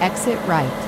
Exit right.